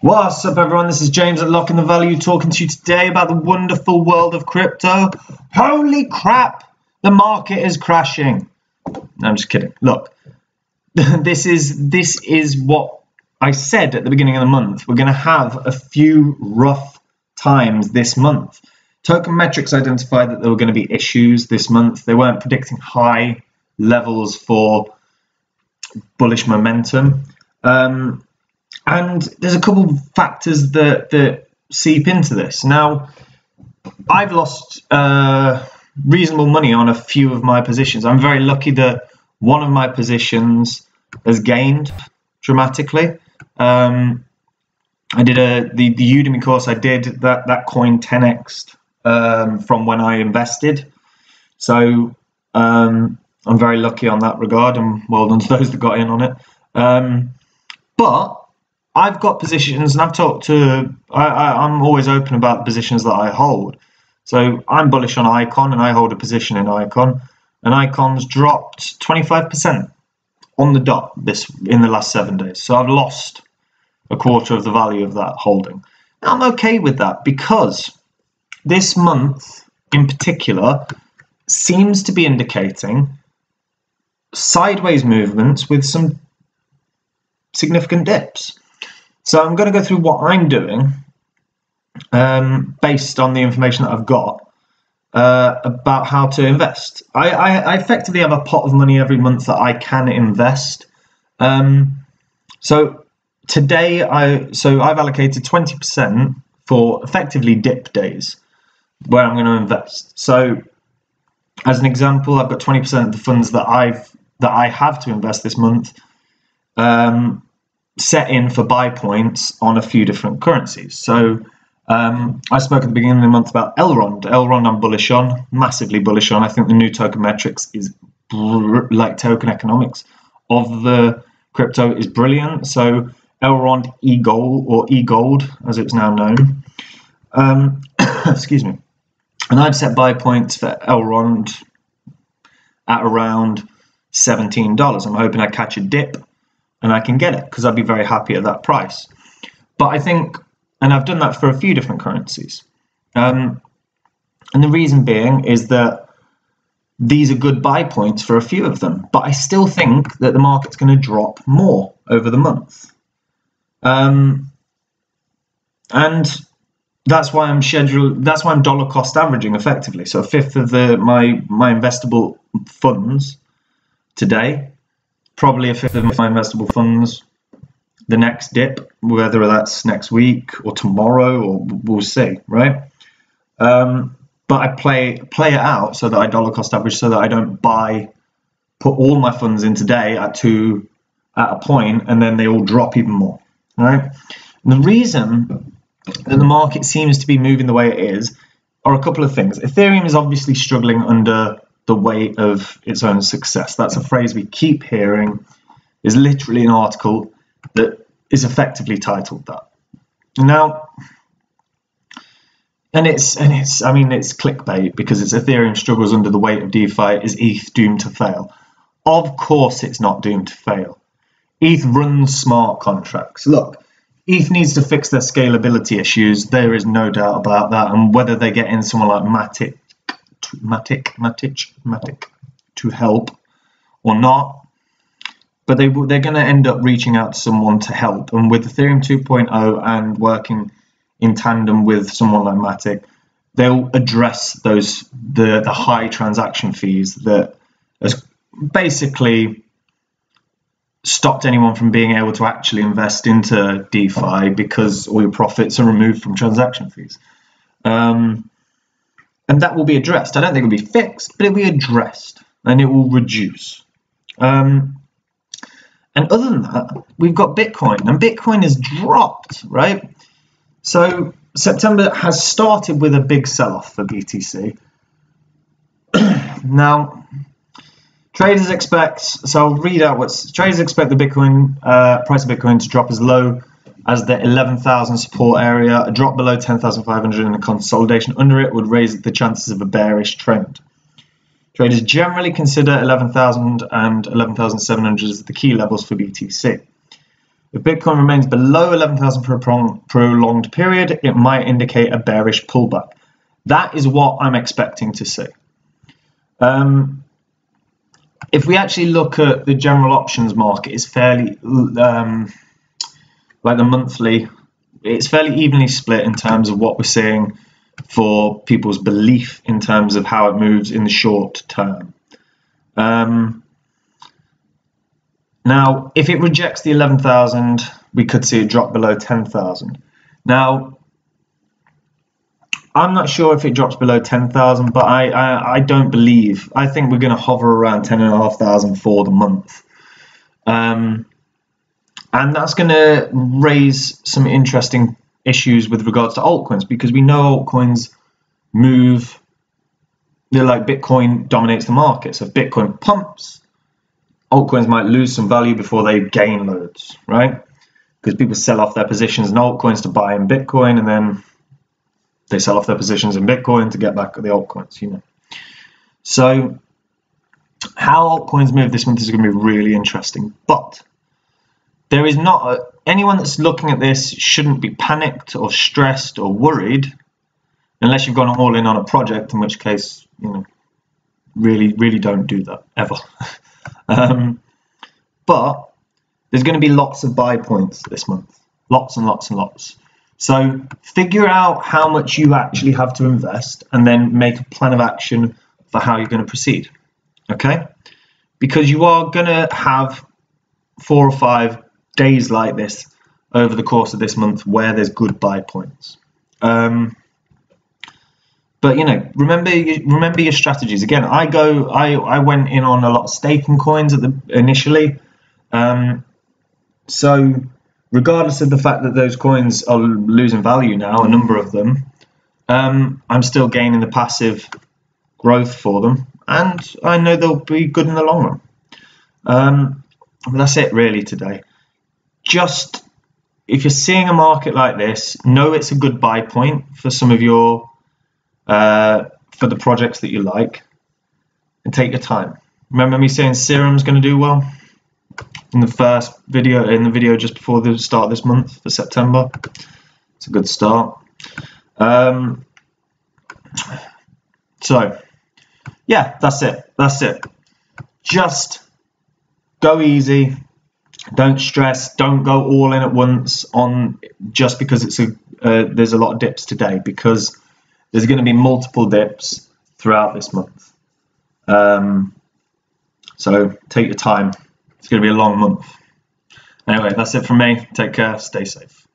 What's up, everyone? This is James at Lock in the Value talking to you today about the wonderful world of crypto. Holy crap, the market is crashing. No, I'm just kidding. Look, this is this is what I said at the beginning of the month. We're going to have a few rough times this month. Token metrics identified that there were going to be issues this month. They weren't predicting high levels for bullish momentum. Um, and there's a couple of factors that that seep into this. Now, I've lost uh, reasonable money on a few of my positions. I'm very lucky that one of my positions has gained dramatically. Um, I did a the, the Udemy course. I did that that coin 10x um, from when I invested. So um, I'm very lucky on that regard, and well done to those that got in on it. Um, but I've got positions, and I've talked to. I, I'm always open about the positions that I hold. So I'm bullish on Icon, and I hold a position in Icon, and Icon's dropped 25% on the dot this in the last seven days. So I've lost a quarter of the value of that holding. Now I'm okay with that because this month in particular seems to be indicating sideways movements with some significant dips. So I'm going to go through what I'm doing um, based on the information that I've got uh, about how to invest. I, I, I, effectively have a pot of money every month that I can invest. Um, so today I so I've allocated 20% for effectively dip days where I'm going to invest. So as an example, I've got 20% of the funds that I've that I have to invest this month. Um, set in for buy points on a few different currencies. So um, I spoke at the beginning of the month about Elrond. Elrond, I'm bullish on, massively bullish on. I think the new token metrics is br- like token economics of the crypto is brilliant. So Elrond eGold or eGold, as it's now known. Um, excuse me. And I've set buy points for Elrond at around $17. I'm hoping I catch a dip and I can get it because I'd be very happy at that price. But I think, and I've done that for a few different currencies. Um, and the reason being is that these are good buy points for a few of them. But I still think that the market's going to drop more over the month. Um, and that's why I'm scheduled. That's why I'm dollar cost averaging effectively. So a fifth of the my my investable funds today probably a fifth of my investable funds. The next dip, whether that's next week or tomorrow, or we'll see, right? Um, but I play play it out so that I dollar cost average, so that I don't buy, put all my funds in today at two at a point, and then they all drop even more, right? And the reason that the market seems to be moving the way it is are a couple of things. Ethereum is obviously struggling under the weight of its own success. That's a phrase we keep hearing. Is literally an article that is effectively titled that. Now, and it's and it's I mean it's clickbait because it's Ethereum struggles under the weight of DeFi. Is ETH doomed to fail? Of course, it's not doomed to fail. ETH runs smart contracts. Look, ETH needs to fix their scalability issues. There is no doubt about that. And whether they get in someone like Matic Matic, Matic, Matic to help or not. But they they're going to end up reaching out to someone to help. And with Ethereum 2.0 and working in tandem with someone like Matic, they'll address those the the high transaction fees that has basically stopped anyone from being able to actually invest into DeFi because all your profits are removed from transaction fees. Um, and that will be addressed. I don't think it'll be fixed, but it'll be addressed and it will reduce. Um, and other than that, we've got Bitcoin, and Bitcoin has dropped, right? So September has started with a big sell off for BTC. now, traders expect, so I'll read out what traders expect the Bitcoin uh, price of Bitcoin to drop as low as the 11,000 support area. A drop below 10,500 and a consolidation under it would raise the chances of a bearish trend. Traders generally consider 11,000 and 11,700 as the key levels for BTC. If Bitcoin remains below 11,000 for a prolonged period, it might indicate a bearish pullback. That is what I'm expecting to see. Um, if we actually look at the general options market, it's fairly um, like the monthly, it's fairly evenly split in terms of what we're seeing for people's belief in terms of how it moves in the short term. Um, now, if it rejects the 11,000, we could see it drop below 10,000. Now, I'm not sure if it drops below 10,000, but I, I, I, don't believe. I think we're going to hover around 10,500 for the month. Um, and that's going to raise some interesting issues with regards to altcoins because we know altcoins move. They're like Bitcoin dominates the market. So if Bitcoin pumps, altcoins might lose some value before they gain loads, right? Because people sell off their positions in altcoins to buy in Bitcoin, and then they sell off their positions in Bitcoin to get back the altcoins, you know. So how altcoins move this month is going to be really interesting, but there is not a, anyone that's looking at this shouldn't be panicked or stressed or worried unless you've gone all in on a project, in which case, you know, really, really don't do that ever. Um, but there's going to be lots of buy points this month, lots and lots and lots. So figure out how much you actually have to invest and then make a plan of action for how you're going to proceed. Okay? Because you are going to have four or five days like this over the course of this month where there's good buy points. Um, but you know, remember remember your strategies. Again, I go I I went in on a lot of staking coins at the initially. Um, so regardless of the fact that those coins are losing value now, a number of them, um, I'm still gaining the passive growth for them, and I know they'll be good in the long run. Um, that's it really today. Just if you're seeing a market like this, know it's a good buy point for some of your uh, for the projects that you like and take your time. Remember me saying Serum's going to do well in the first video, in the video just before the start of this month for September. It's a good start. Um, so, yeah, that's it. That's it. Just go easy. Don't stress. Don't go all in at once on just because it's a uh, there's a lot of dips today because there's going to be multiple dips throughout this month. Um, so take your time. It's going to be a long month. Anyway, that's it from me. Take care. Stay safe.